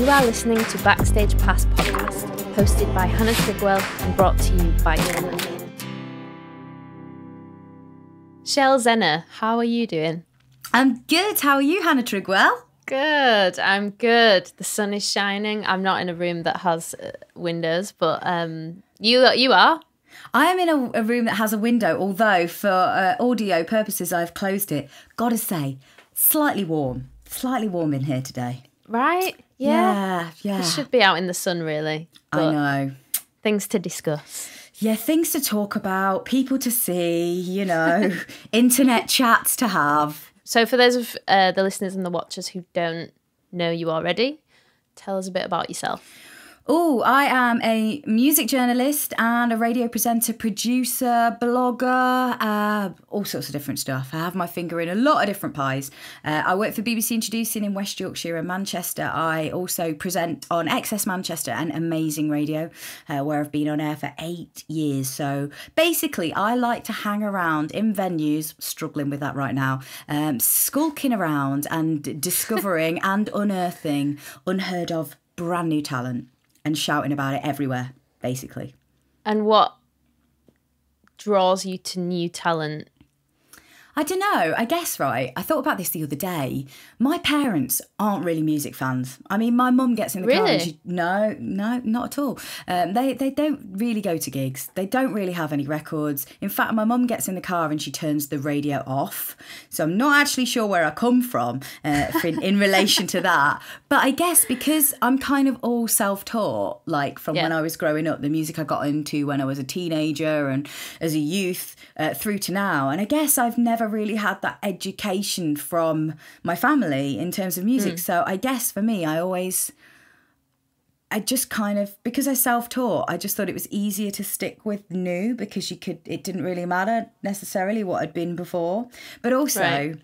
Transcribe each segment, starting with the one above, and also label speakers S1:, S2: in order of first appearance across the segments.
S1: You are listening to Backstage Pass podcast, hosted by Hannah Trigwell and brought to you by Yellow. Shell Zenner, how are you doing?
S2: I'm good. How are you, Hannah Trigwell?
S1: Good. I'm good. The sun is shining. I'm not in a room that has uh, windows, but um, you you are.
S2: I am in a, a room that has a window, although for uh, audio purposes I've closed it. Gotta say, slightly warm. Slightly warm in here today.
S1: Right?
S2: Yeah, yeah.
S1: It should be out in the sun, really.
S2: I know.
S1: Things to discuss.
S2: Yeah, things to talk about, people to see, you know, internet chats to have.
S1: So, for those of uh, the listeners and the watchers who don't know you already, tell us a bit about yourself.
S2: Oh, I am a music journalist and a radio presenter, producer, blogger, uh, all sorts of different stuff. I have my finger in a lot of different pies. Uh, I work for BBC Introducing in West Yorkshire and Manchester. I also present on XS Manchester and Amazing Radio, uh, where I've been on air for eight years. So basically, I like to hang around in venues, struggling with that right now, um, skulking around and discovering and unearthing unheard of brand new talent and shouting about it everywhere, basically.
S1: And what draws you to new talent?
S2: I don't know. I guess, right? I thought about this the other day. My parents aren't really music fans. I mean, my mum gets in the car and
S1: Really?
S2: she, no, no, not at all. Um, they, they don't really go to gigs. They don't really have any records. In fact, my mum gets in the car and she turns the radio off. So I'm not actually sure where I come from uh, in, in relation to that. But I guess because I'm kind of all self taught, like from when I was growing up, the music I got into when I was a teenager and as a youth uh, through to now. And I guess I've never really had that education from my family in terms of music. Hmm. So I guess for me, I always. I just kind of because I self-taught, I just thought it was easier to stick with new because you could it didn't really matter necessarily what had been before. But also
S1: Right.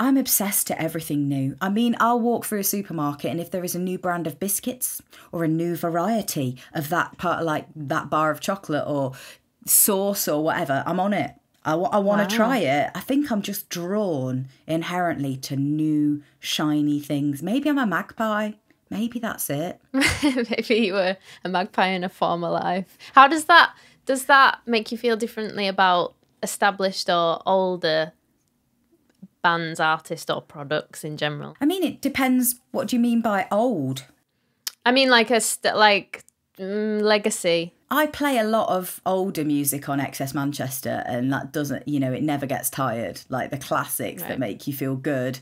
S2: I'm obsessed to everything new. I mean, I'll walk through a supermarket and if there is a new brand of biscuits or a new variety of that part, like that bar of chocolate or sauce or whatever, I'm on it. I, want to
S1: Wow.
S2: try it. I think I'm just drawn inherently to new, shiny things. Maybe I'm a magpie. Maybe that's it.
S1: Maybe you were a magpie in a former life. How does that does that make you feel differently about established or older bands, artists, or products in general?
S2: I mean, it depends. What do you mean by old?
S1: I mean, like a st- like mm, legacy.
S2: I play a lot of older music on XS Manchester, and that doesn't, you know, it never gets tired. Like the classics that make you feel good.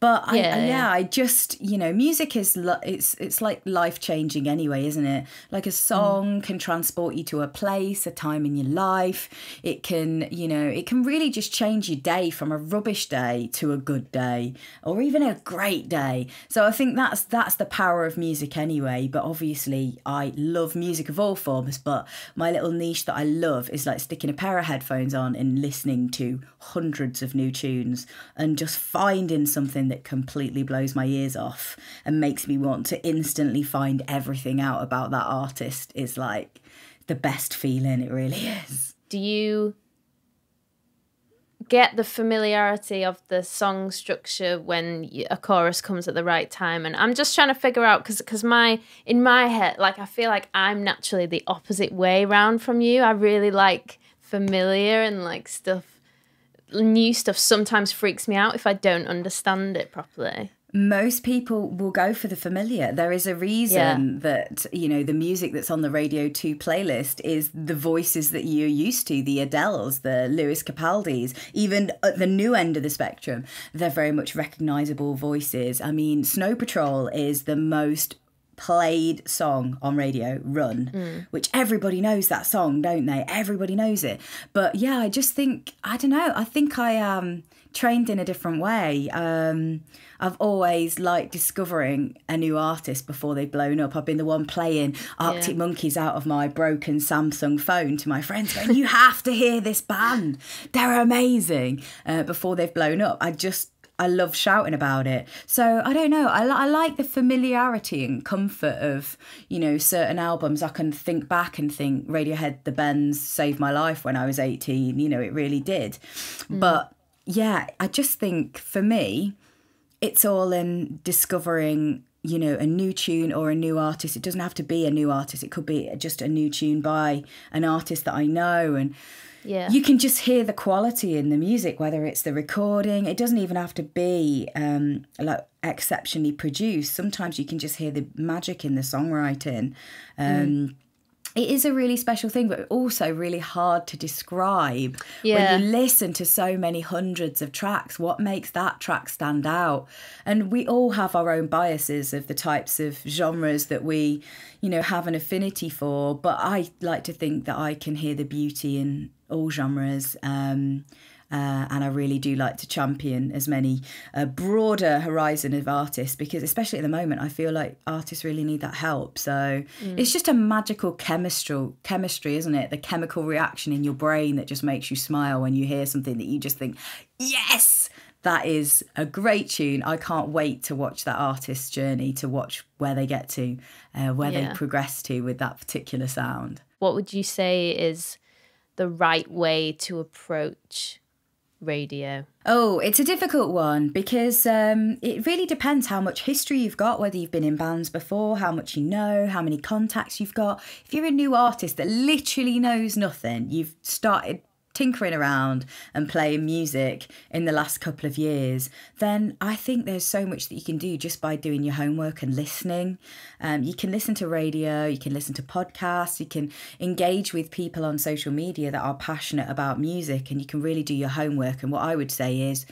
S2: But I,
S1: Yeah,
S2: yeah,
S1: yeah.
S2: I just, you know, music is it's it's like life changing anyway, isn't it? Like a mm. song can transport you to a place, a time in your life. It can, you know, it can really just change your day from a rubbish day to a good day, or even a great day. So I think that's that's the power of music anyway. But obviously, I love music of all forms. But my little niche that I love is like sticking a pair of headphones on and listening to hundreds of new tunes and just finding something that completely blows my ears off and makes me want to instantly find everything out about that artist is like the best feeling. It really is.
S1: Do you get the familiarity of the song structure when a chorus comes at the right time? And I'm just trying to figure out because because my in my head, like I feel like I'm naturally the opposite way round from you. I really like familiar and like stuff. New stuff sometimes freaks me out if I don't understand it properly.
S2: Most people will go for the familiar. There is a reason that, you know, the music that's on the Radio 2 playlist is the voices that you're used to the Adeles, the Lewis Capaldis, even at the new end of the spectrum. They're very much recognizable voices. I mean, Snow Patrol is the most played song on radio run which everybody knows that song don't they everybody knows it but yeah i just think i don't know i think i um trained in a different way um i've always liked discovering a new artist before they've blown up i've been the one playing arctic
S1: Yeah.
S2: monkeys out of my broken samsung phone to my friends going you have to hear this band they're amazing uh, before they've blown up i just I love shouting about it. So I don't know. I, I like the familiarity and comfort of, you know, certain albums. I can think back and think Radiohead, The Bends saved my life when I was 18. You know, it really did. But yeah, I just think for me, it's all in discovering you know a new tune or a new artist. It doesn't have to be a new artist. It could be just a new tune by an artist that i know. And
S1: yeah.
S2: you can just hear the quality in the music whether it's the recording. It doesn't even have to be um like exceptionally produced. Sometimes you can just hear the magic in the songwriting. Um mm it is a really special thing, but also really hard to describe
S1: Yeah.
S2: when you listen to so many hundreds of tracks. What makes that track stand out? And we all have our own biases of the types of genres that we, you know, have an affinity for. But I like to think that I can hear the beauty in all genres. Um, uh, and I really do like to champion as many a broader horizon of artists because, especially at the moment, I feel like artists really need that help. So it's just a magical chemistry, chemistry, isn't it? The chemical reaction in your brain that just makes you smile when you hear something that you just think, yes, that is a great tune. I can't wait to watch that artist's journey, to watch where they get to, uh, where
S1: Yeah.
S2: they progress to with that particular sound.
S1: what would you say is the right way to approach radio
S2: Oh, it's a difficult one because um, it really depends how much history you've got, whether you've been in bands before, how much you know, how many contacts you've got. If you're a new artist that literally knows nothing, you've started tinkering around and playing music in the last couple of years, then I think there's so much that you can do just by doing your homework and listening. Um, you can listen to radio, you can listen to podcasts, you can engage with people on social media that are passionate about music, and you can really do your homework. And what I would say is,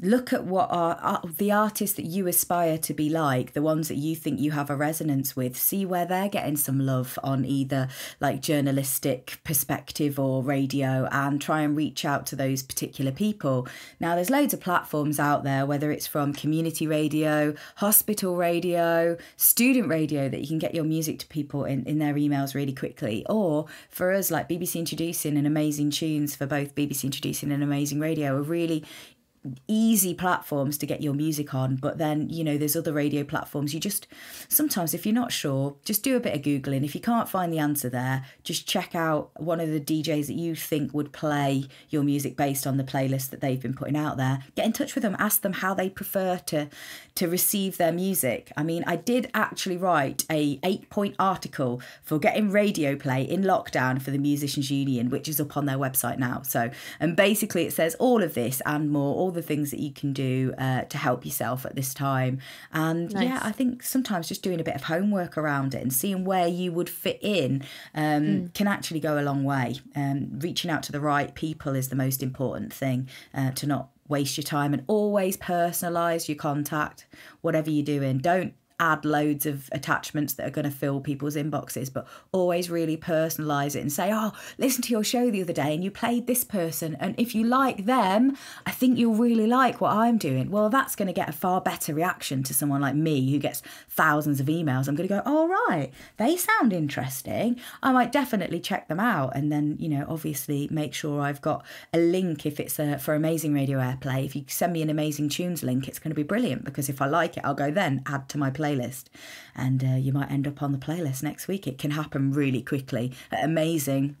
S2: look at what are, are the artists that you aspire to be like the ones that you think you have a resonance with see where they're getting some love on either like journalistic perspective or radio and try and reach out to those particular people. Now there's loads of platforms out there whether it's from community radio hospital radio student radio that you can get your music to people in, in their emails really quickly. Or for us like bbc introducing and amazing tunes for both bbc introducing and amazing radio are really easy platforms to get your music on but then you know there's other radio platforms. You just sometimes if you're not sure just do a bit of googling. If you can't find the answer there just check out one of the DJs that you think would play your music based on the playlist that they've been putting out there. Get in touch with them ask them how they prefer to to receive their music. I mean I did actually write a 8 point article for getting radio play in lockdown for the musicians union which is up on their website now. So and basically it says all of this and more all the things that you can do uh, to help yourself at this time. And yeah, I think sometimes just doing a bit of homework around it and seeing where you would fit in um, can actually go a long way. Um, reaching out to the right people is the most important thing uh, to not waste your time and always personalize your contact, whatever you're doing. Don't add loads of attachments that are going to fill people's inboxes, but always really personalize it and say, Oh, listen to your show the other day and you played this person. And if you like them, I think you'll really like what I'm doing. Well, that's going to get a far better reaction to someone like me who gets thousands of emails. I'm going to go, All right, they sound interesting. I might definitely check them out. And then, you know, obviously make sure I've got a link if it's a, for Amazing Radio Airplay. If you send me an Amazing Tunes link, it's going to be brilliant because if I like it, I'll go then add to my playlist and uh, you might end up on the playlist next week. It can happen really quickly. Amazing.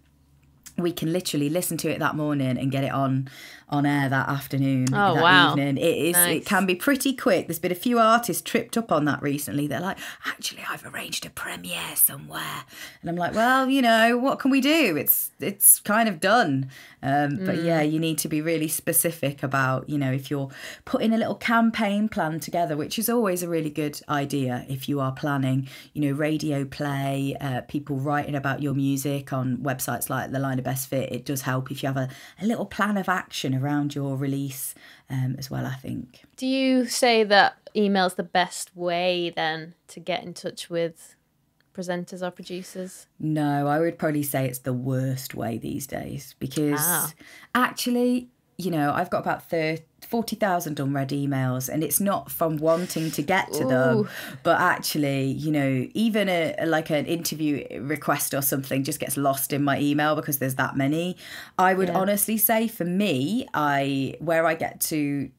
S2: We can literally listen to it that morning and get it on on air that afternoon,
S1: Oh,
S2: that
S1: wow.
S2: evening. It is.
S1: Nice.
S2: It can be pretty quick. There's been a few artists tripped up on that recently. They're like, actually, I've arranged a premiere somewhere, and I'm like, well, you know, what can we do? It's it's kind of done. Um, But
S1: Mm.
S2: yeah, you need to be really specific about, you know, if you're putting a little campaign plan together, which is always a really good idea if you are planning, you know, radio play, uh, people writing about your music on websites like the Line of Best Fit. It does help if you have a, a little plan of action around your release um, as well, I think.
S1: Do you say that email's the best way then to get in touch with presenters or producers?
S2: No, I would probably say it's the worst way these days because
S1: Ah.
S2: actually, you know, I've got about 30, 40,000 unread emails and it's not from wanting to get to them, but actually, you know, even a, a- like an interview request or something just gets lost in my email because there's that many. I would
S1: Yeah.
S2: honestly say for me, I where I get to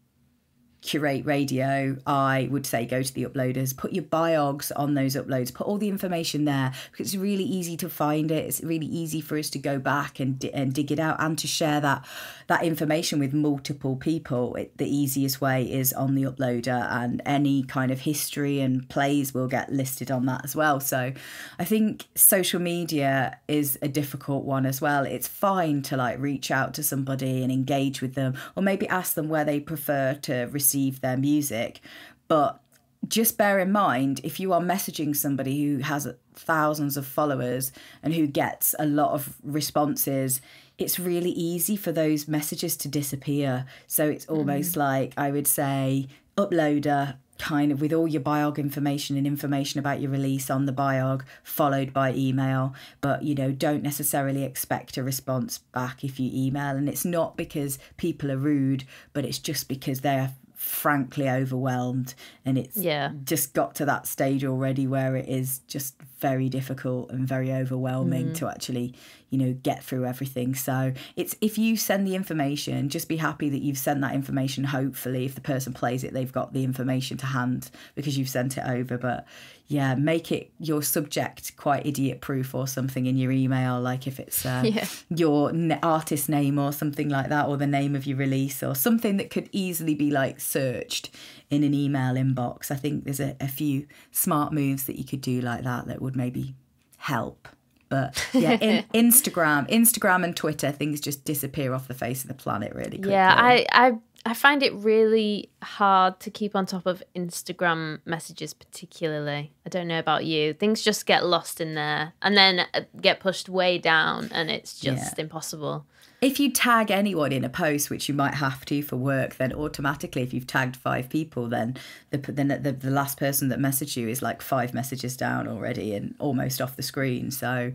S2: curate radio, I would say go to the uploaders, put your biogs on those uploads, put all the information there because it's really easy to find it. It's really easy for us to go back and, and dig it out and to share that that information with multiple people. It, the easiest way is on the uploader, and any kind of history and plays will get listed on that as well. So I think social media is a difficult one as well. It's fine to like reach out to somebody and engage with them, or maybe ask them where they prefer to receive receive their music. But just bear in mind if you are messaging somebody who has thousands of followers and who gets a lot of responses, it's really easy for those messages to disappear. So it's almost mm. like I would say uploader kind of with all your biog information and information about your release on the biog followed by email but you know don't necessarily expect a response back if you email and it's not because people are rude but it's just because they're frankly overwhelmed and it's
S1: yeah.
S2: just got to that stage already where it is just very difficult and very overwhelming mm. to actually you know get through everything so it's if you send the information just be happy that you've sent that information hopefully if the person plays it they've got the information to hand because you've sent it over but yeah make it your subject quite idiot proof or something in your email like if it's uh, yeah. your artist name or something like that or the name of your release or something that could easily be like searched in an email inbox i think there's a, a few smart moves that you could do like that that would maybe help. But yeah, in, Instagram, Instagram and Twitter, things just disappear off the face of the planet really quickly.
S1: Yeah, I, I I find it really hard to keep on top of Instagram messages, particularly. I don't know about you. Things just get lost in there and then uh, get pushed way down, and it's just yeah. impossible
S2: if you tag anyone in a post, which you might have to for work, then automatically, if you've tagged five people, then the then the, the last person that messaged you is like five messages down already and almost off the screen. So,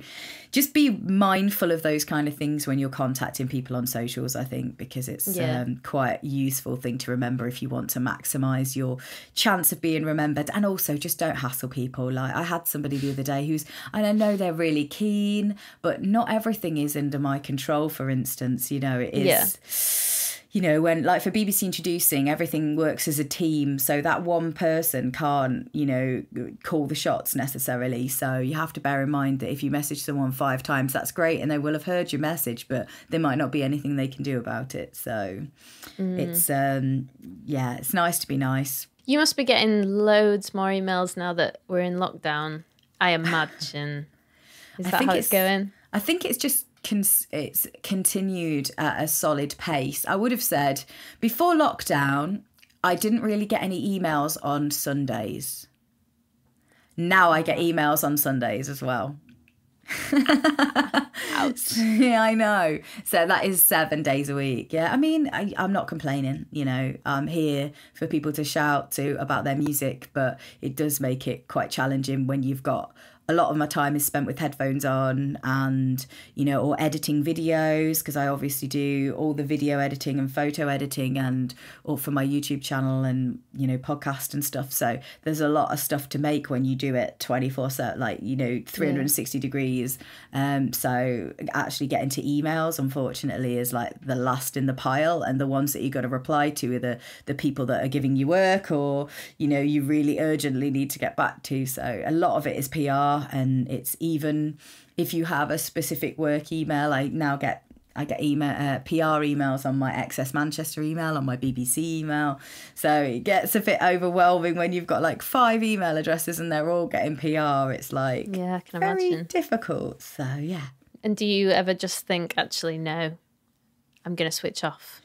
S2: just be mindful of those kind of things when you're contacting people on socials. I think because it's yeah. um, quite a useful thing to remember if you want to maximise your chance of being remembered, and also just don't hassle people. Like I had somebody the other day who's, and I know they're really keen, but not everything is under my control. For instance instance, you know, it is. Yeah. You know, when like for BBC introducing, everything works as a team, so that one person can't, you know, call the shots necessarily. So you have to bear in mind that if you message someone five times, that's great, and they will have heard your message, but there might not be anything they can do about it. So mm. it's um, yeah, it's nice to be nice.
S1: You must be getting loads more emails now that we're in lockdown. I imagine. Is that how it's, it's going?
S2: I think it's just it's continued at a solid pace. I would have said before lockdown, I didn't really get any emails on Sundays. Now I get emails on Sundays as well.
S1: Ouch.
S2: yeah, I know. So that is seven days a week. Yeah, I mean, I, I'm not complaining. You know, I'm here for people to shout to about their music, but it does make it quite challenging when you've got a lot of my time is spent with headphones on and you know or editing videos because i obviously do all the video editing and photo editing and or for my youtube channel and you know podcast and stuff. So there's a lot of stuff to make when you do it 24 7 like you know 360 yeah. degrees. Um so actually getting to emails unfortunately is like the last in the pile and the ones that you got to reply to are the the people that are giving you work or you know you really urgently need to get back to. So a lot of it is pr and it's even if you have a specific work email i now get I get email, uh, PR emails on my XS Manchester email, on my BBC email. So it gets a bit overwhelming when you've got like five email addresses and they're all getting PR. It's like
S1: yeah, I can
S2: very
S1: imagine.
S2: difficult. So yeah.
S1: And do you ever just think, actually, no, I'm going to switch off?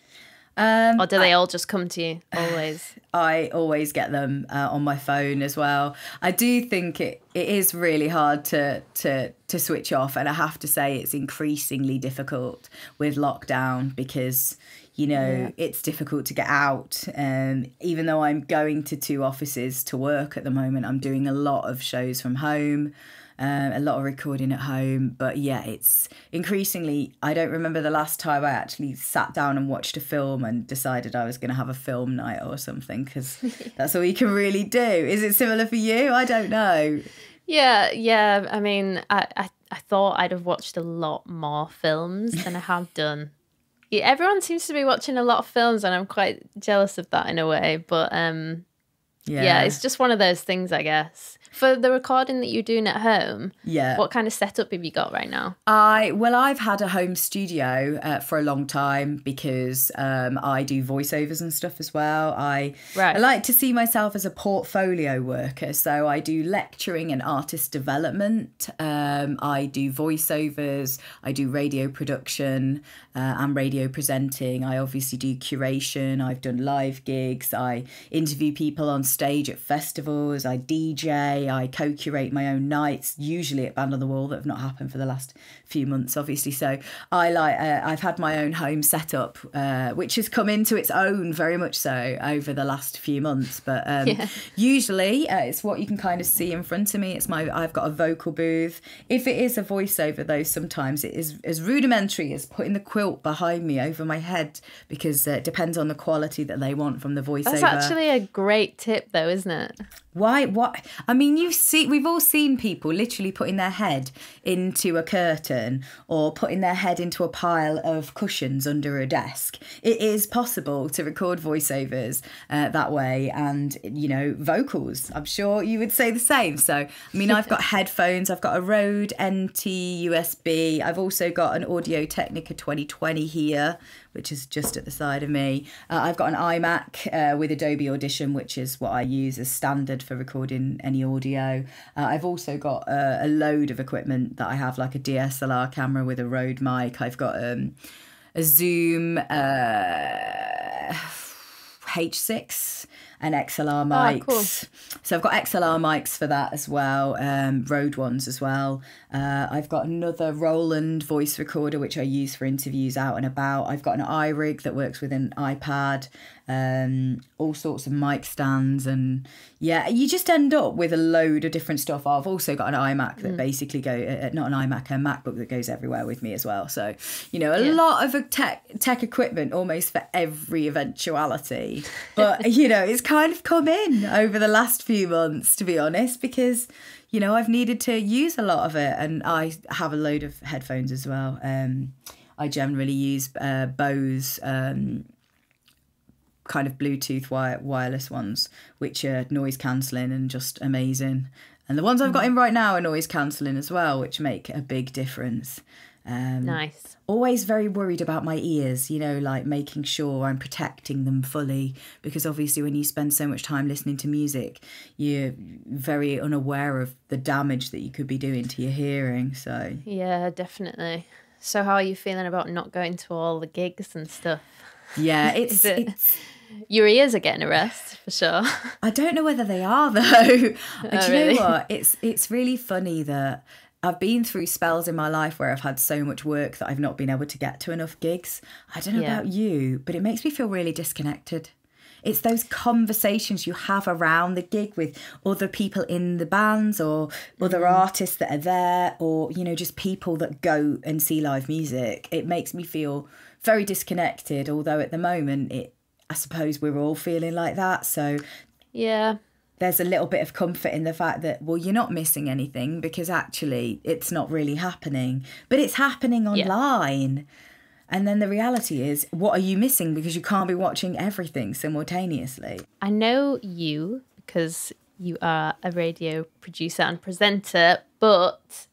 S1: Um, or do they I, all just come to you always?
S2: I always get them uh, on my phone as well. I do think it, it is really hard to to to switch off, and I have to say it's increasingly difficult with lockdown because you know yeah. it's difficult to get out. Um, even though I'm going to two offices to work at the moment, I'm doing a lot of shows from home um, a lot of recording at home. But yeah, it's increasingly. I don't remember the last time I actually sat down and watched a film and decided I was going to have a film night or something because that's all you can really do. Is it similar for you? I don't know.
S1: Yeah, yeah. I mean, I, I, I thought I'd have watched a lot more films than I have done Yeah, everyone seems to be watching a lot of films, and I'm quite jealous of that in a way. But um, yeah. yeah, it's just one of those things, I guess for the recording that you're doing at home
S2: yeah.
S1: what kind of setup have you got right now?
S2: I well i've had a home studio uh, for a long time because um, i do voiceovers and stuff as well. I right. i like to see myself as a portfolio worker. So i do lecturing and artist development. Um, i do voiceovers. I do radio production uh, and radio presenting. I obviously do curation. I've done live gigs. I interview people on stage at festivals. I dj I co curate my own nights, usually at Band on the Wall, that have not happened for the last few months, obviously. So I like, uh, I've had my own home setup, uh, which has come into its own very much so over the last few months. But um, yeah. usually uh, it's what you can kind of see in front of me. It's my, I've got a vocal booth. If it is a voiceover, though, sometimes it is as rudimentary as putting the quilt behind me over my head because uh, it depends on the quality that they want from the voiceover.
S1: That's actually a great tip, though, isn't it?
S2: Why? What? I mean, you see, we've all seen people literally putting their head into a curtain or putting their head into a pile of cushions under a desk. It is possible to record voiceovers uh, that way, and you know, vocals. I'm sure you would say the same. So, I mean, I've got headphones. I've got a Rode NT USB. I've also got an Audio Technica 2020 here, which is just at the side of me. Uh, I've got an iMac uh, with Adobe Audition, which is what I use as standard for recording any audio. Uh, I've also got uh, a load of equipment that I have, like a DSLR camera with a Rode mic. I've got um, a Zoom H6 uh, and XLR mics. Oh, cool. So I've got XLR mics for that as well, um, Rode ones as well. Uh, I've got another Roland voice recorder which I use for interviews out and about. I've got an iRig that works with an iPad um, all sorts of mic stands, and yeah, you just end up with a load of different stuff. I've also got an iMac that mm. basically go uh, uh, not an iMac, a MacBook that goes everywhere with me as well. So you know, a yeah. lot of tech tech equipment almost for every eventuality. But you know, it's kind of come in over the last few months, to be honest, because you know I've needed to use a lot of it, and I have a load of headphones as well. Um, I generally use uh, Bose um, kind of Bluetooth wire, wireless ones, which are noise cancelling and just amazing. And the ones I've got mm. in right now are noise cancelling as well, which make a big difference.
S1: Um, nice.
S2: Always very worried about my ears, you know, like making sure I'm protecting them fully. Because obviously, when you spend so much time listening to music, you're very unaware of the damage that you could be doing to your hearing. So,
S1: yeah, definitely. So, how are you feeling about not going to all the gigs and stuff?
S2: Yeah, it's, it, it's
S1: your ears are getting a rest for sure.
S2: I don't know whether they are though. oh, Do you really? know what? It's it's really funny that I've been through spells in my life where I've had so much work that I've not been able to get to enough gigs. I don't know yeah. about you, but it makes me feel really disconnected. It's those conversations you have around the gig with other people in the bands or other mm. artists that are there or, you know, just people that go and see live music. It makes me feel very disconnected, although at the moment it I suppose we're all feeling like that. So,
S1: yeah.
S2: There's a little bit of comfort in the fact that, well, you're not missing anything because actually it's not really happening, but it's happening online. Yeah. And then the reality is, what are you missing because you can't be watching everything simultaneously?
S1: I know you because you are a radio producer and presenter, but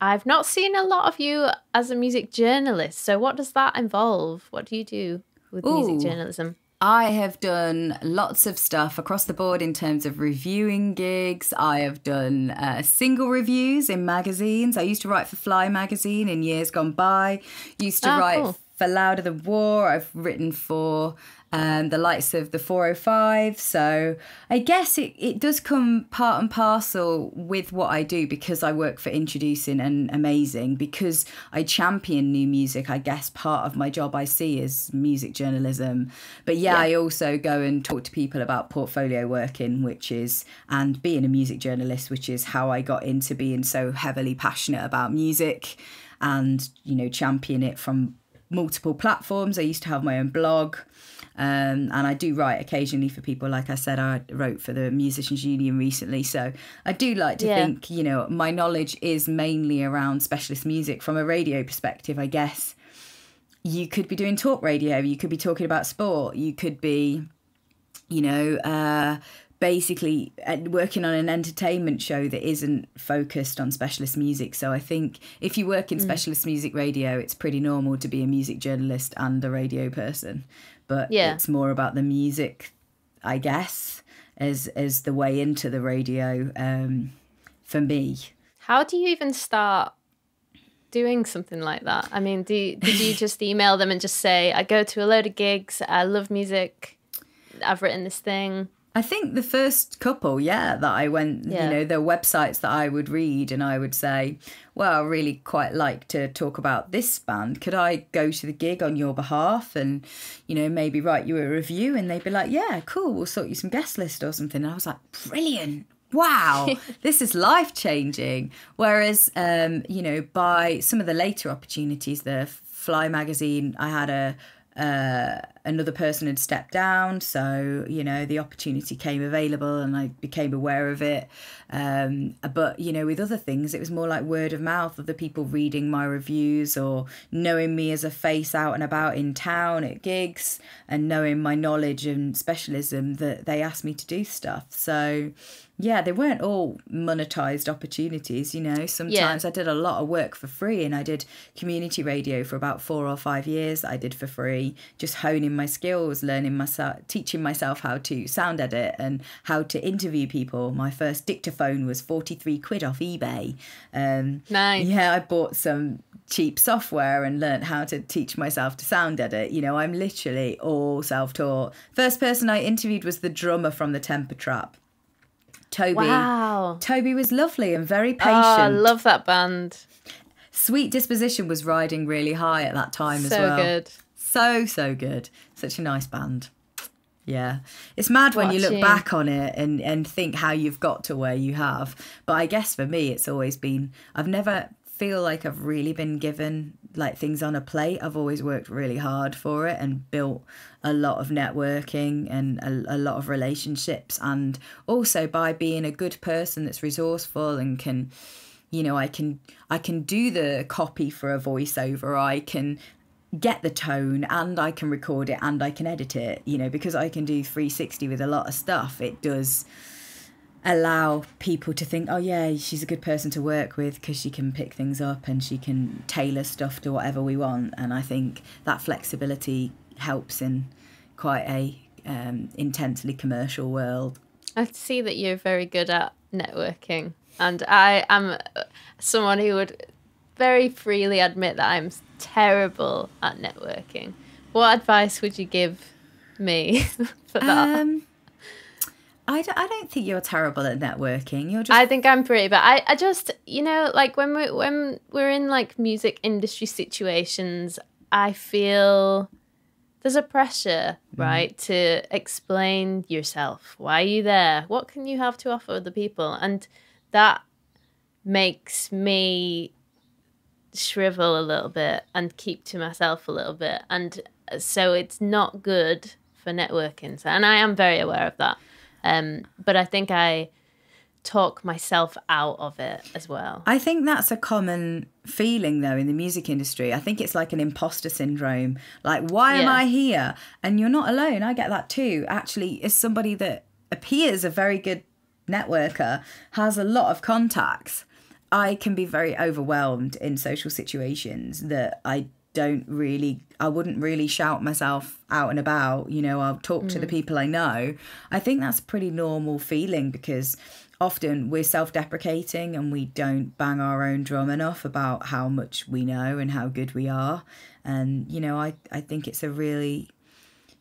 S1: I've not seen a lot of you as a music journalist. So, what does that involve? What do you do? with Ooh, music journalism?
S2: I have done lots of stuff across the board in terms of reviewing gigs. I have done uh, single reviews in magazines. I used to write for Fly magazine in years gone by. Used to oh, write cool. for Louder Than War. I've written for um, the likes of the 405. So I guess it, it does come part and parcel with what I do because I work for Introducing and Amazing, because I champion new music. I guess part of my job I see is music journalism. But yeah, yeah. I also go and talk to people about portfolio working, which is, and being a music journalist, which is how I got into being so heavily passionate about music and, you know, champion it from multiple platforms. I used to have my own blog. Um, and I do write occasionally for people. Like I said, I wrote for the Musicians Union recently. So I do like to yeah. think, you know, my knowledge is mainly around specialist music from a radio perspective, I guess. you could be doing talk radio, you could be talking about sport, you could be, you know, uh, basically uh, working on an entertainment show that isn't focused on specialist music. So I think if you work in mm. specialist music radio, it's pretty normal to be a music journalist and a radio person. But yeah. it's more about the music, I guess, as as the way into the radio um, for me.
S1: How do you even start doing something like that? I mean, do did you just email them and just say, "I go to a load of gigs. I love music. I've written this thing."
S2: I think the first couple, yeah, that I went, yeah. you know, the websites that I would read and I would say, well, I really quite like to talk about this band. Could I go to the gig on your behalf and, you know, maybe write you a review? And they'd be like, yeah, cool, we'll sort you some guest list or something. And I was like, brilliant. Wow, this is life changing. Whereas, um, you know, by some of the later opportunities, the Fly magazine, I had a uh, another person had stepped down, so you know the opportunity came available, and I became aware of it. Um, but you know, with other things, it was more like word of mouth, other people reading my reviews or knowing me as a face out and about in town at gigs, and knowing my knowledge and specialism that they asked me to do stuff. So yeah, they weren't all monetized opportunities, you know. Sometimes yeah. I did a lot of work for free and I did community radio for about four or five years I did for free, just honing my skills, learning myself, teaching myself how to sound edit and how to interview people. My first dictaphone was 43 quid off eBay. Um,
S1: nice.
S2: Yeah, I bought some cheap software and learned how to teach myself to sound edit. You know, I'm literally all self taught. First person I interviewed was the drummer from the Temper Trap. Toby.
S1: Wow.
S2: Toby was lovely and very patient.
S1: Oh, I love that band.
S2: Sweet Disposition was riding really high at that time
S1: so
S2: as well.
S1: So good.
S2: So, so good. Such a nice band. Yeah. It's mad when Watching. you look back on it and, and think how you've got to where you have. But I guess for me, it's always been, I've never feel like I've really been given like things on a plate. I've always worked really hard for it and built a lot of networking and a, a, lot of relationships. And also by being a good person that's resourceful and can, you know, I can I can do the copy for a voiceover. I can get the tone and I can record it and I can edit it. You know, because I can do 360 with a lot of stuff. It does allow people to think, oh yeah, she's a good person to work with because she can pick things up and she can tailor stuff to whatever we want. And I think that flexibility helps in quite a um, intensely commercial world.
S1: I see that you're very good at networking, and I am someone who would very freely admit that I'm terrible at networking. What advice would you give me for that? Um,
S2: I don't, I don't think you're terrible at networking. You're just.
S1: I think I'm pretty, but I, I just you know like when we when we're in like music industry situations, I feel there's a pressure mm. right to explain yourself. Why are you there? What can you have to offer other people? And that makes me shrivel a little bit and keep to myself a little bit, and so it's not good for networking. So, and I am very aware of that. Um, but I think I talk myself out of it as well.
S2: I think that's a common feeling though in the music industry. I think it's like an imposter syndrome. Like, why yeah. am I here? And you're not alone. I get that too. Actually, as somebody that appears a very good networker, has a lot of contacts. I can be very overwhelmed in social situations that I don't really I wouldn't really shout myself out and about, you know, I'll talk mm. to the mm. people I know. I think that's a pretty normal feeling because often we're self-deprecating and we don't bang our own drum enough about how much we know and how good we are. And you know, I I think it's a really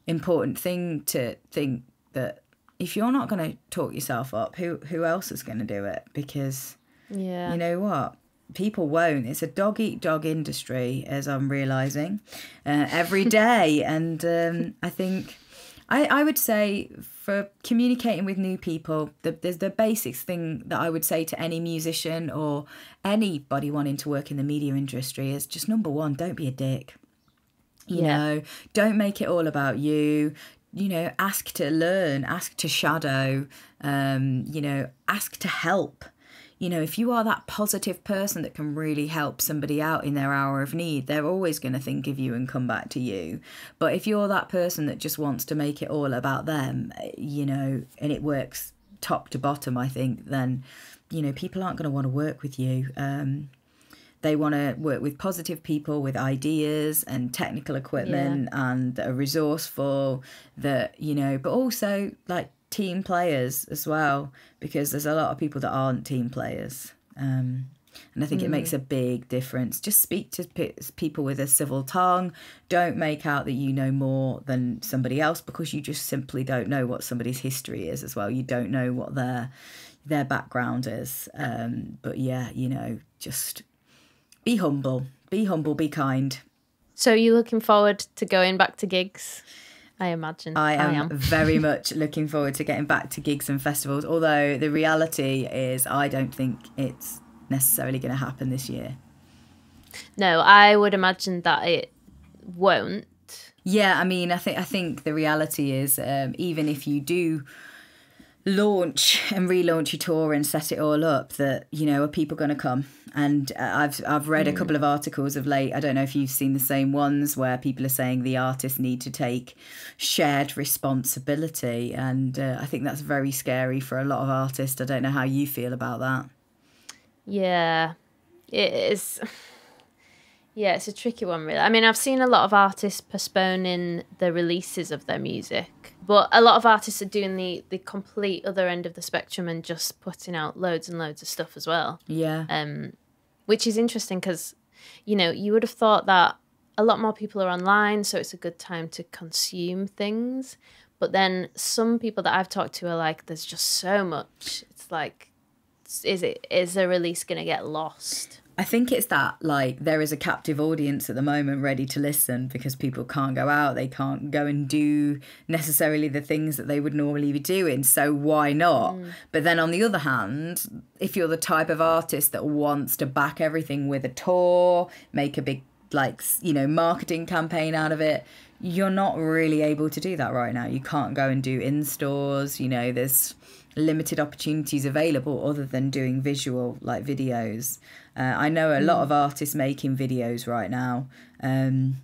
S2: important thing to think that if you're not going to talk yourself up, who who else is going to do it? Because
S1: yeah.
S2: You know what? people won't. It's a dog eat dog industry, as I'm realizing, uh, every day. and um, I think I, I would say for communicating with new people, the, there's the basics thing that I would say to any musician or anybody wanting to work in the media industry is just number one, don't be a dick. You yeah. know, don't make it all about you. You know, ask to learn, ask to shadow, um, you know, ask to help you know, if you are that positive person that can really help somebody out in their hour of need, they're always going to think of you and come back to you. But if you're that person that just wants to make it all about them, you know, and it works top to bottom, I think, then, you know, people aren't going to want to work with you. Um, they want to work with positive people with ideas and technical equipment yeah. and are resourceful that you know but also like team players as well because there's a lot of people that aren't team players. Um, and I think mm. it makes mm. a big difference. Just speak to people with a civil tongue. Don't make out that you know more than somebody else because you just simply don't know what somebody's history is as well. You don't know what their their background is. Um, but yeah, you know, just be humble. Be humble. Be kind.
S1: So, you're you looking forward to going back to gigs? I imagine.
S2: I am, I am. very much looking forward to getting back to gigs and festivals. Although the reality is, I don't think it's necessarily going to happen this year.
S1: No, I would imagine that it won't.
S2: Yeah, I mean, I think I think the reality is, um, even if you do launch and relaunch your tour and set it all up that you know are people going to come? And uh, i've i've read mm. a couple of articles of late i don't know if you've seen the same ones where people are saying the artists need to take shared responsibility and uh, i think that's very scary for a lot of artists. I don't know how you feel about that.
S1: Yeah. It is yeah it's a tricky one really i mean i've seen a lot of artists postponing the releases of their music but a lot of artists are doing the the complete other end of the spectrum and just putting out loads and loads of stuff as well.
S2: Yeah.
S1: Um, which is interesting because, you know, you would have thought that a lot more people are online, so it's a good time to consume things. But then some people that I've talked to are like, there's just so much. It's like, is it is a release gonna get lost?
S2: I think it's that like there is a captive audience at the moment ready to listen because people can't go out, they can't go and do necessarily the things that they would normally be doing. So why not? Mm. But then on the other hand, if you're the type of artist that wants to back everything with a tour, make a big like you know marketing campaign out of it, you're not really able to do that right now. You can't go and do in stores. You know, there's limited opportunities available other than doing visual like videos. Uh, I know a lot of artists making videos right now um,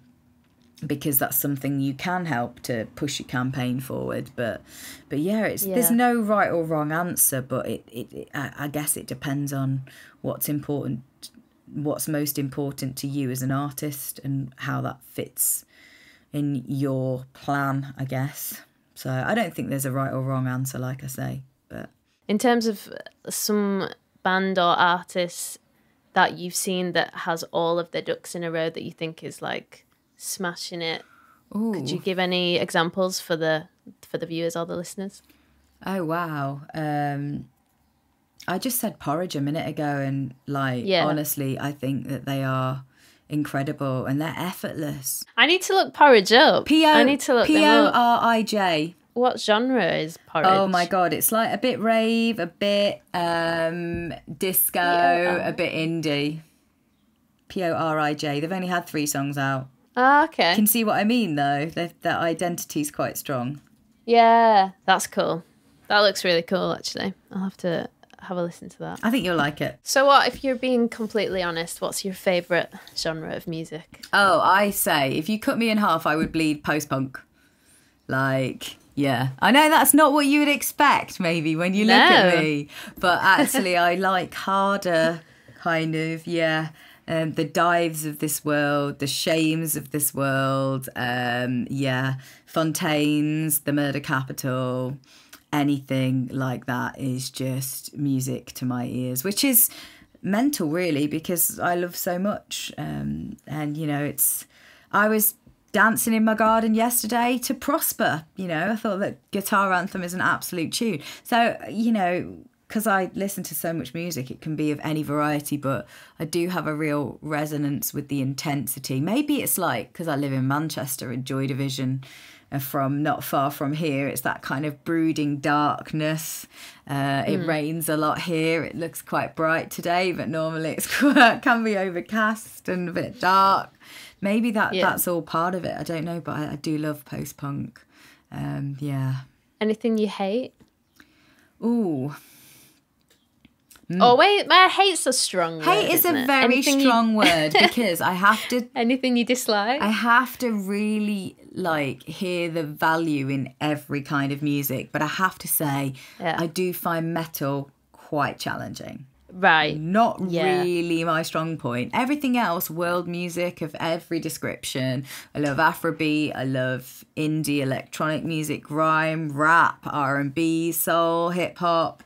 S2: because that's something you can help to push your campaign forward. But but yeah, it's yeah. there's no right or wrong answer, but it, it, it I, I guess it depends on what's important, what's most important to you as an artist, and how that fits in your plan. I guess. So I don't think there's a right or wrong answer, like I say. But
S1: in terms of some band or artist that you've seen that has all of their ducks in a row that you think is like smashing it? Ooh. Could you give any examples for the for the viewers or the listeners?
S2: Oh wow. Um I just said Porij a minute ago and like yeah. honestly I think that they are incredible and they're effortless.
S1: I need to look Porij up. P O I need to look
S2: P O R I J
S1: what genre is Porij?
S2: Oh my god, it's like a bit rave, a bit um disco, yeah. a bit indie. P O R I J. They've only had three songs out.
S1: Ah, okay.
S2: You can see what I mean though. Their, their identity's quite strong.
S1: Yeah, that's cool. That looks really cool actually. I'll have to have a listen to that.
S2: I think you'll like it.
S1: So what if you're being completely honest, what's your favourite genre of music?
S2: Oh, I say if you cut me in half I would bleed post punk. Like yeah, I know that's not what you would expect, maybe when you look at me, but actually, I like harder kind of, yeah. Um, the Idles of this world, the shames of this world, um, yeah, Fontaines, the murder capital, anything like that is just music to my ears, which is mental, really, because I love so much. Um, and, you know, it's, I was dancing in my garden yesterday to prosper you know? I thought that guitar anthem is an absolute tune. So you know because i listen to so much music it can be of any variety but i do have a real resonance with the intensity. Maybe it's like because i live in manchester and joy division uh, from not far from here it's that kind of brooding darkness. Uh, it mm. rains a lot here it looks quite bright today but normally it's quite, can be overcast and a bit dark maybe that yeah. that's all part of it. I don't know, but I, I do love post punk. Um, yeah.
S1: Anything you hate?
S2: Ooh.
S1: Oh wait, my hate's a strong word.
S2: Hate is a
S1: it?
S2: very
S1: Anything you-
S2: strong word because I have to
S1: anything you dislike?
S2: I have to really like hear the value in every kind of music, but I have to say
S1: Yeah.
S2: I do find metal quite challenging.
S1: Right.
S2: Not
S1: Yeah.
S2: really my strong point. Everything else, world music of every description. I love Afrobeat. I love indie electronic music, grime, rap, R and B, soul, hip hop.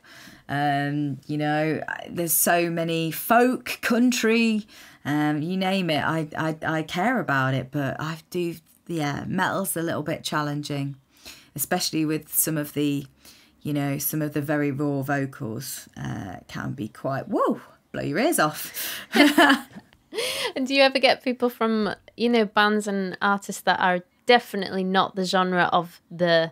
S2: Um, you know, there's so many folk, country, um, you name it. I, I I care about it, but I do. Yeah, metal's a little bit challenging, especially with some of the you know, some of the very raw vocals uh, can be quite, whoa, blow your ears off.
S1: And do you ever get people from you know bands and artists that are definitely not the genre of the,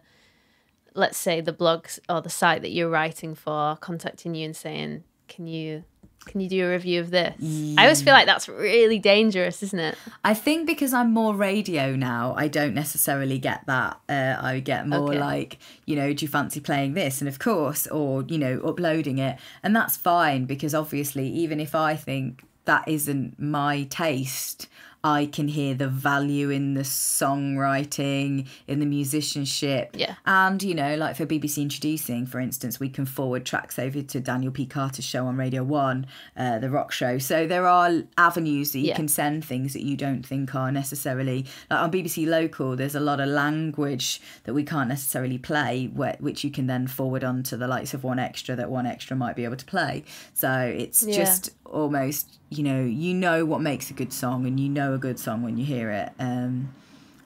S1: let's say the blogs or the site that you're writing for, contacting you and saying, "Can you, can you do a review of this?" I always feel like that's really dangerous, isn't it?
S2: I think because I'm more radio now, I don't necessarily get that. Uh, I get more
S1: Okay.
S2: like, you know, do you fancy playing this? And of course, or, you know, uploading it. And that's fine because obviously, even if I think that isn't my taste, I can hear the value in the songwriting, in the musicianship.
S1: Yeah.
S2: And, you know, like for BBC Introducing, for instance, we can forward tracks over to Daniel P. Carter's show on Radio 1, uh, The Rock Show. So there are avenues that you
S1: Yeah.
S2: can send things that you don't think are necessarily. Like on BBC Local, there's a lot of language that we can't necessarily play, where, which you can then forward on to the likes of 1Xtra that 1Xtra might be able to play. So it's
S1: Yeah.
S2: just almost, you know, you know what makes a good song and you know a good song when you hear it. Um,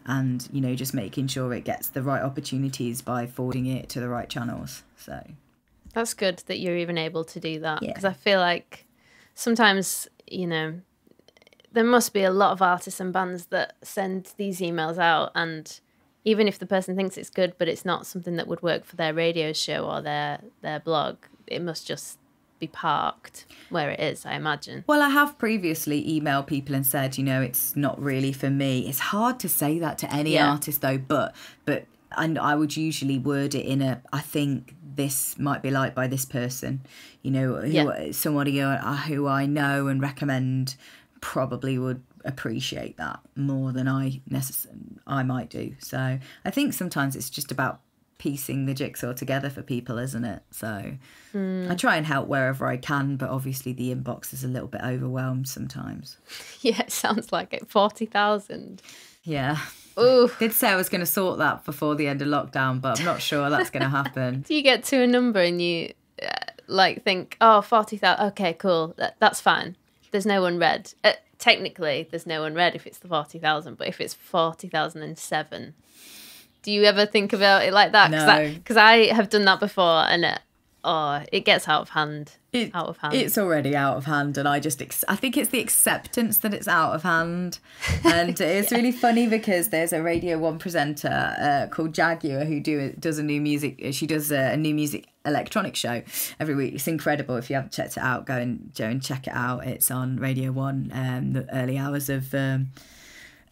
S2: and you know just making sure it gets the right opportunities by forwarding it to the right channels so
S1: That's good that you're even able to do that
S2: Yeah.
S1: because I feel like sometimes, you know, there must be a lot of artists and bands that send these emails out and even if the person thinks it's good but it's not something that would work for their radio show or their their blog, it must just be parked where it is, I imagine.
S2: well i have previously emailed people and said you know it's not really for me it's hard to say that to any
S1: Yeah.
S2: artist though but but and i would usually word it in a i think this might be liked by this person you know who,
S1: Yeah.
S2: somebody uh, who i know and recommend probably would appreciate that more than i necessarily i might do so i think sometimes it's just about piecing the jigsaw together for people isn't it so i try and help wherever i can but obviously the inbox is a little bit overwhelmed sometimes
S1: Yeah, it sounds like it. 40,000.
S2: yeah
S1: Ooh.
S2: did say i was going to sort that before the end of lockdown but i'm not sure that's going to happen
S1: Do you get to a number and you uh, like think, oh, 40,000, okay, cool, that, that's fine. There's no one read. Uh, technically, there's no one read if it's the 40,000, but if it's 40,007, do you ever think about it like that?
S2: No.
S1: Because I, have done that before and it, oh, it gets out of hand.
S2: It-
S1: out of hand.
S2: It's already out of hand, and I just ex- I think it's the acceptance that it's out of hand, and it's really funny because there's a Radio One presenter uh, called Jaguar who do does a new music. She does a, a new music electronic show every week. It's incredible. If you haven't checked it out, go and go and check it out. It's on Radio One, um, the early hours of. Um,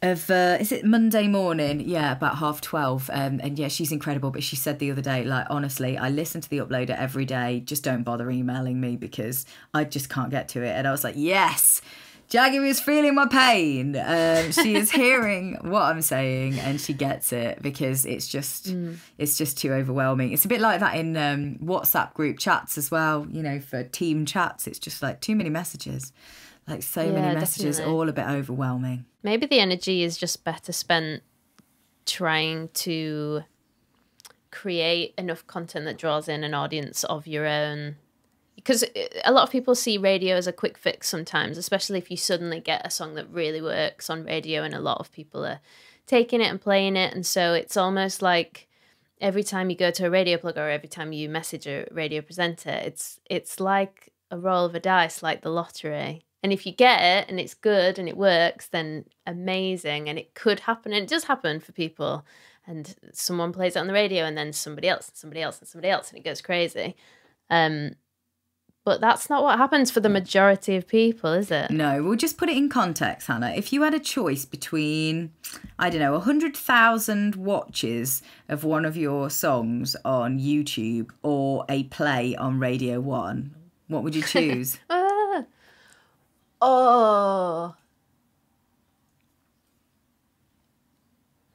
S2: of uh, is it Monday morning? Yeah, about half twelve. Um, and yeah, she's incredible. But she said the other day, like honestly, I listen to the uploader every day. Just don't bother emailing me because I just can't get to it. And I was like, yes. Jaggy is feeling my pain. Um, she is hearing what I'm saying and she gets it because it's just it's just too overwhelming. It's a bit like that in um, WhatsApp group chats as well. You know, for team chats, it's just like too many messages, like so
S1: Yeah,
S2: many messages,
S1: definitely.
S2: all a bit overwhelming.
S1: Maybe the energy is just better spent trying to create enough content that draws in an audience of your own. Because uh, a lot of people see radio as a quick fix sometimes, especially if you suddenly get a song that really works on radio, and a lot of people are taking it and playing it. And so it's almost like every time you go to a radio plug or every time you message a radio presenter, it's it's like a roll of a dice, like the lottery. And if you get it and it's good and it works, then amazing. And it could happen, and it does happen for people. And someone plays it on the radio, and then somebody else, and somebody else, and somebody else, and it goes crazy. Um, but that's not what happens for the majority of people, is it?
S2: No, we'll just put it in context, Hannah. If you had a choice between, I don't know, 100,000 watches of one of your songs on YouTube or a play on Radio 1, What would you choose?
S1: Oh.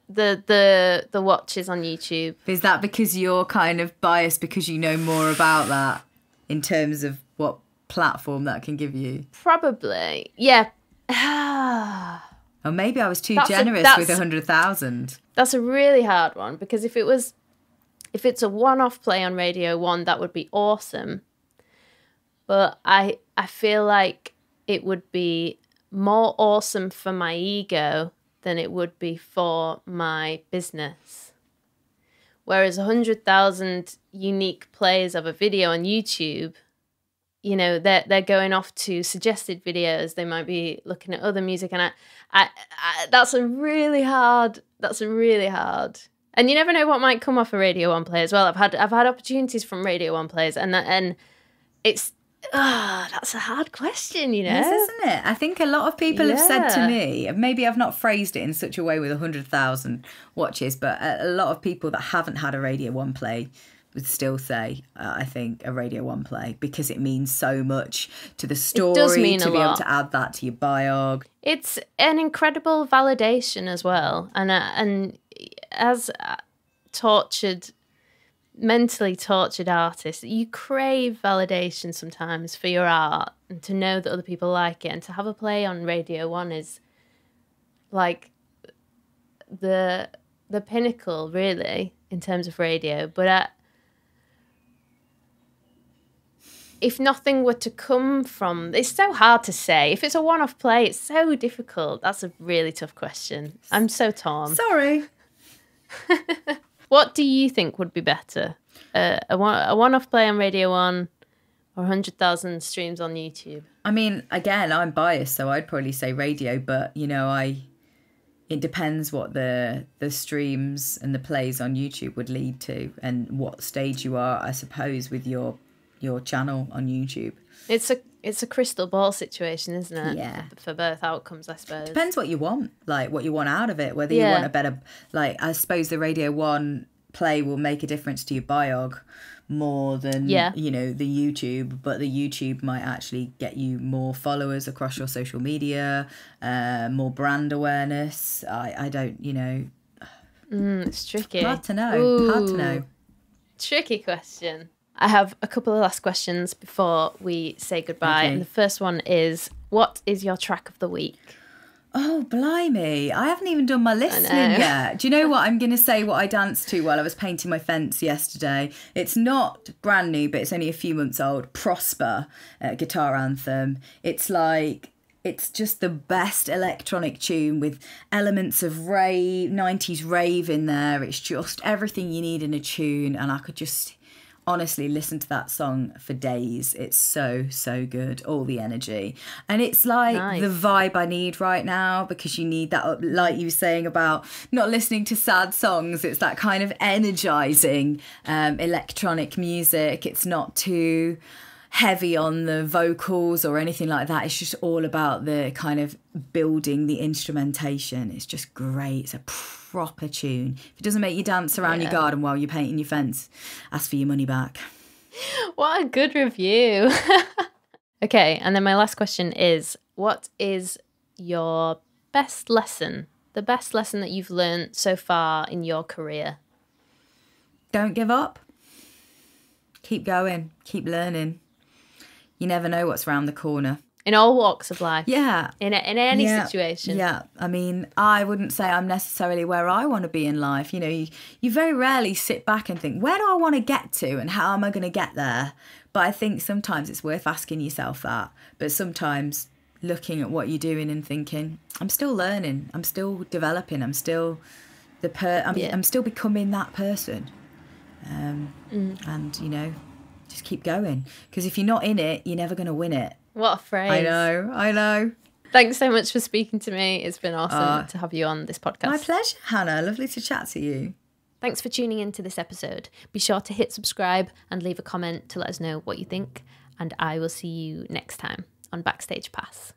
S1: The the the watches on YouTube.
S2: Is that because you're kind of biased because you know more about that in terms of what platform that can give you?
S1: Probably. Yeah.
S2: Or maybe I was too
S1: That's
S2: generous
S1: that's-
S2: with a hundred thousand.
S1: That's a really hard one because if it was if it's a one-off play on Radio 1 that would be awesome. But I I feel like it would be more awesome for my ego than it would be for my business. Whereas 100,000 unique plays of a video on YouTube, you know, they're, they're going off to suggested videos. They might be looking at other music. And I, I, I, that's a really hard, that's a really hard. And you never know what might come off a Radio 1 play as well. I've had, I've had opportunities from Radio 1 plays and, and it's, ah, that's a hard question, you know?
S2: Yes, isn't it? I think a lot of people have said to me, maybe I've not phrased it in such a way with a hundred thousand watches, but a, lot of people that haven't had a Radio One play would still say, uh, I think a Radio One play because it means so much to the story
S1: does mean
S2: to be able
S1: lot.
S2: to add that to your biog.
S1: it's an incredible validation as well and uh, and as a tortured mentally tortured artist you crave validation sometimes for your art and to know that other people like it. And to have a play on radio 1 is like the the pinnacle really in terms of radio. But uh, if nothing were to come from it's so hard to say. If it's a one-off play it's so difficult. That's a really tough question. I'm so torn.
S2: Sorry.
S1: what do you think would be better uh, a, one, a one-off play on radio 1 or 100000 streams on youtube
S2: I mean, again, I'm biased, so I'd probably say radio, but you know, I it depends what the the streams and the plays on YouTube would lead to and what stage you are, I suppose, with your your channel on YouTube.
S1: It's a it's a crystal ball situation isn't it
S2: Yeah.
S1: for both outcomes i suppose
S2: Depends what you want, like what you want out of it. Whether you want a better, like I suppose the Radio One play will make a difference to your biog more than
S1: Yeah.
S2: you know the YouTube, but the YouTube might actually get you more followers across your social media, uh, more brand awareness. I I don't you know
S1: Mm, it's tricky
S2: hard to know, hard to know.
S1: tricky question. I have a couple of last questions before we say goodbye.
S2: Okay.
S1: And the first one is What is your track of the week?
S2: Oh, blimey. I haven't even done my listening yet. Do you know what? I'm going to say what I danced to while I was painting my fence yesterday. It's not brand new, but it's only a few months old. Prospa uh, guitar anthem. It's like. It's just the best electronic tune with elements of rave, 90s rave in there. It's just everything you need in a tune. And I could just honestly listen to that song for days. It's so, so good. All the energy. And it's like
S1: Nice.
S2: the vibe I need right now because you need that, like you were saying about not listening to sad songs. It's that kind of energizing um, electronic music. It's not too heavy on the vocals or anything like that. It's just all about the kind of building the instrumentation. It's just great. It's a proper tune. If it doesn't make you dance around your garden while you're painting your fence, ask for your money back.
S1: What a good review. okay, and then my last question is What is your best lesson? The best lesson that you've learned so far in your career?
S2: Don't give up. Keep going. Keep learning. You never know what's around the corner.
S1: In all walks of life.
S2: Yeah.
S1: In, a, in any
S2: Yeah,
S1: situation.
S2: Yeah, I mean, I wouldn't say I'm necessarily where I want to be in life. You know, you, you very rarely sit back and think, where do I want to get to and how am I going to get there? But I think sometimes it's worth asking yourself that. But sometimes looking at what you're doing and thinking, I'm still learning, I'm still developing, I'm still the per, I'm,
S1: Yeah.
S2: I'm still becoming that person. Um,
S1: Mm.
S2: And, you know, just keep going. Because if you're not in it, you're never going to win it.
S1: What a phrase.
S2: I know, I know.
S1: Thanks so much for speaking to me. It's been awesome
S2: Uh,
S1: to have you on this podcast.
S2: My pleasure, Hannah. Lovely to chat to you.
S1: Thanks for tuning in to this episode. Be sure to hit subscribe and leave a comment to let us know what you think. And I will see you next time on Backstage Pass.